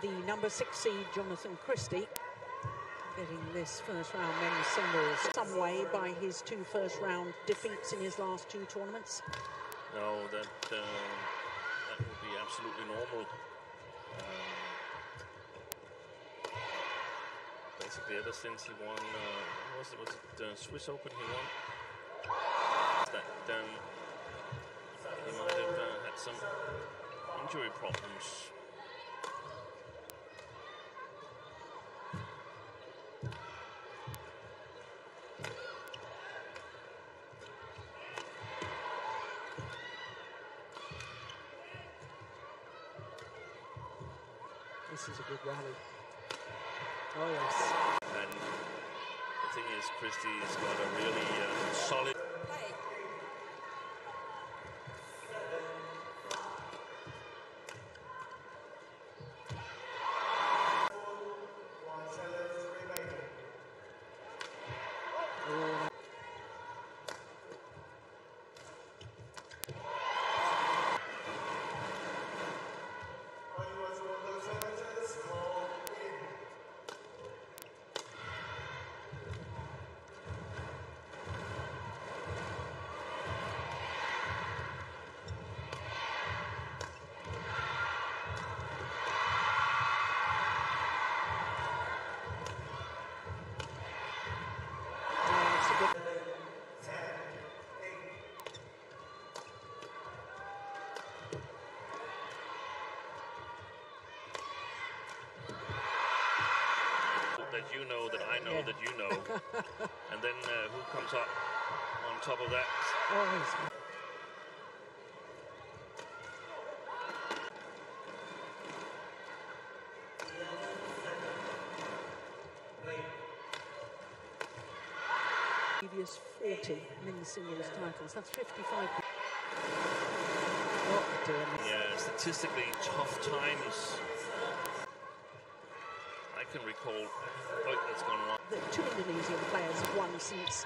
the number six seed Jonatan Christie getting this first round men's singles some way by his two first round defeats in his last two tournaments. No, that uh, that would be absolutely normal. Um, basically, ever since he won, uh, was it was it the Swiss Open he won? That um, he might have uh, had some injury problems. This is a good rally. Oh yes. And the thing is, Christie's got a really uh, solid. That you know that I know Yeah. that you know, and then uh, who comes up on top of that? Oh, he's previous 40 men's singles titles. That's 55. Oh dear me. Yeah, statistically tough times. Can recall. That's gone wrong. The two Indonesian players have won since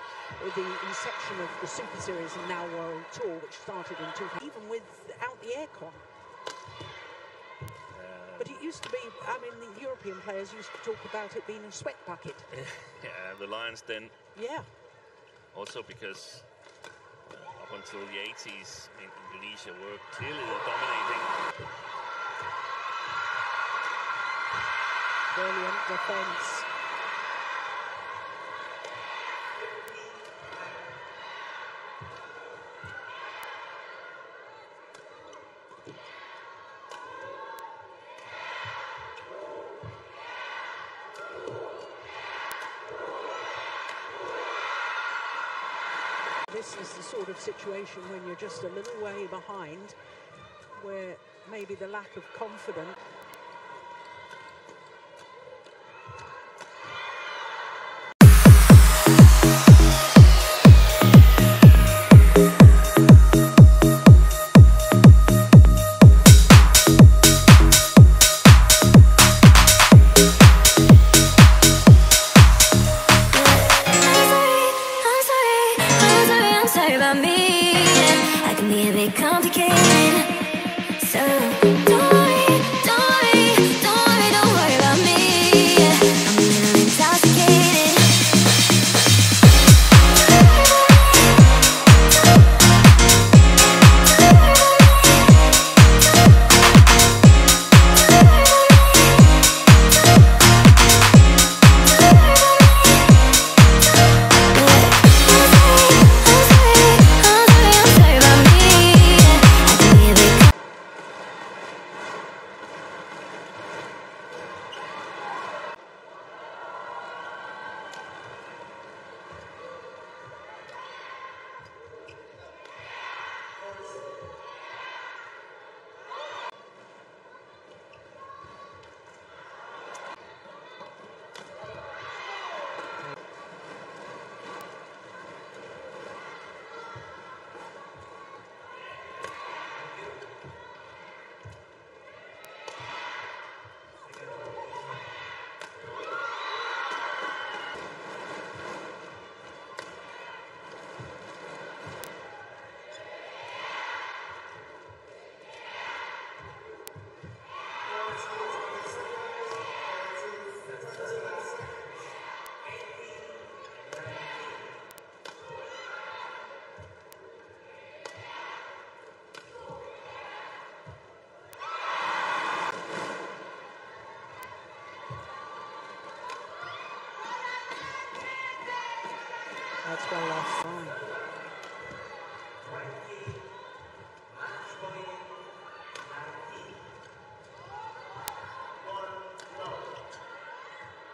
the inception of the Super Series and now World Tour, which started in 2000, even without the aircon. But it used to be, I mean, the European players used to talk about it being a sweat bucket. Yeah, the Lions Den Yeah. also because uh, up until the 80s, I mean, Indonesia were clearly dominating. Brilliant defence. This is the sort of situation when you're just a little way behind, where maybe the lack of confidence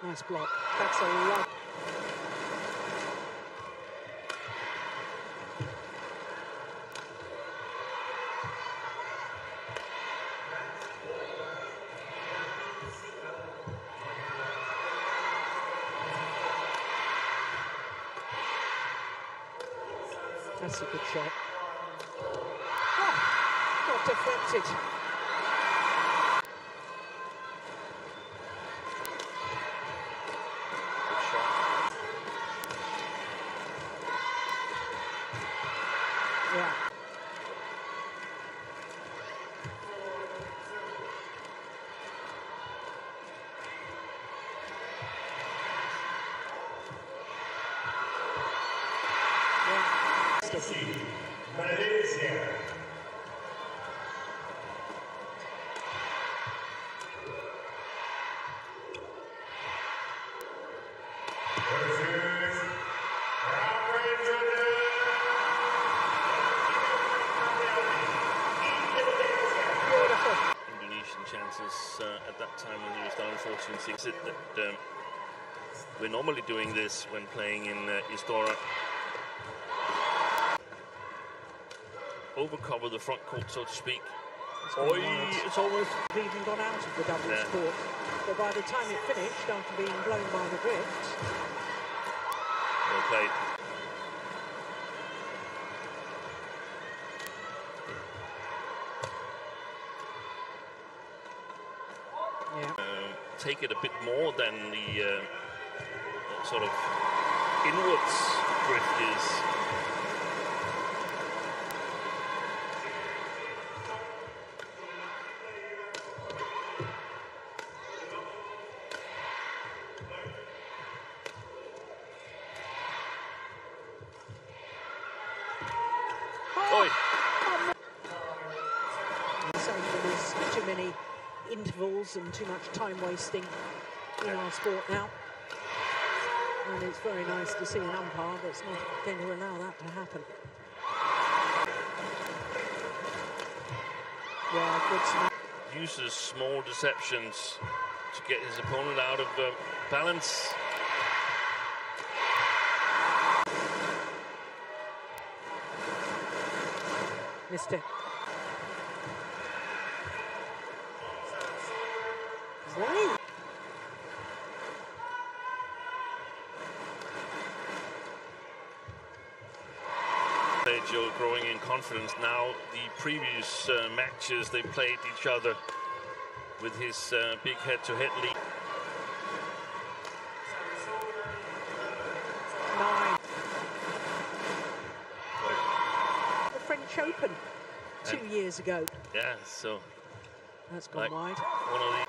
Nice block. That's a lot. That's a good shot. Oh, got deflected. Good shot. Yeah. Indonesian chances uh, at that time when he was down 14-6 it, that um, we're normally doing this when playing in uh, Istora. Overcover the front court, so to speak. Oi, wide. it's almost even gone out of the doubles Yeah. court. But by the time it finished, after being blown by the drift, well played. yeah, um, take it a bit more than the uh, sort of inwards drift is. Intervals and too much time wasting in our sport now. And it's very nice to see an umpire that's not going to allow that to happen. Yeah, good. Uses small deceptions to get his opponent out of uh, balance. Missed it. Right. Are growing in confidence now. The previous uh, matches they played each other with his uh, big head-to-head lead. Nine. The French Open two And- years ago. Yeah, so That's gone like wide. one of the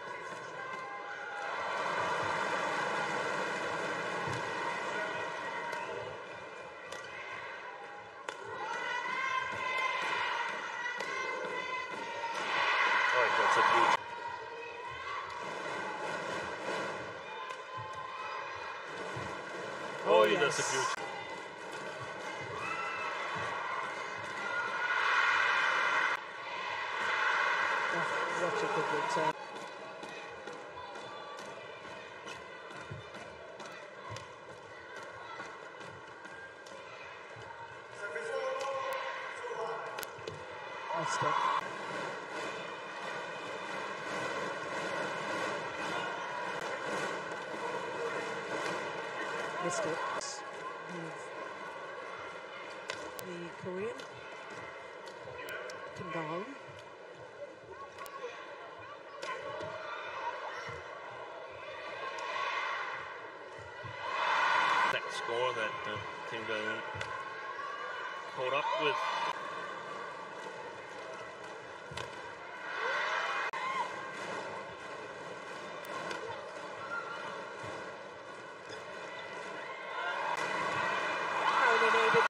All right, that's a beauty. Oh, Oh, a yes. beauty. Oh, what a good return. Missed it. With the Korean. Kandal. That score that uh, Kim Jong caught up with.